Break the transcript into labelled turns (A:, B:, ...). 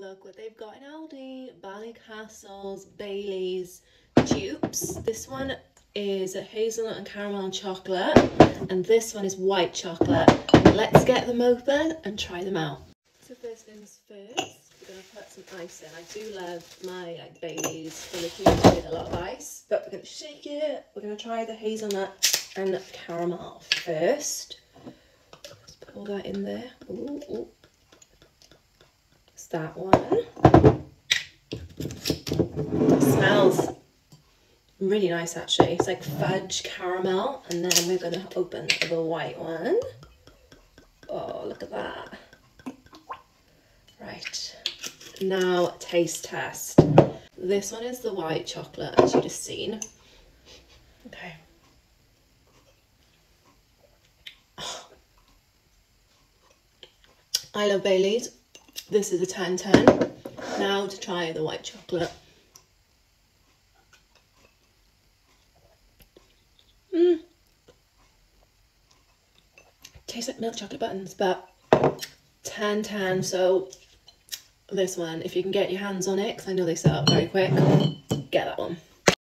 A: look what they've got in Aldi. Ballycastle's Bailey's dupes. This one is a hazelnut and caramel chocolate and this one is white chocolate. Let's get them open and try them out. So first things first, we're going to put some ice in. I do love my like Bailey's Philippines with a lot of ice, but we're going to shake it. We're going to try the hazelnut and caramel first. Let's put all that in there. Ooh, ooh. That one. It smells really nice actually. It's like fudge caramel. And then we're to open the white one. Oh, look at that. Right, now taste test. This one is the white chocolate as you just seen. Okay. I love Bailey's. This is a 10-10. Now to try the white chocolate. Mmm. Tastes like milk chocolate buttons, but 10-10, so this one, if you can get your hands on it, because I know they sell out very quick, get that one.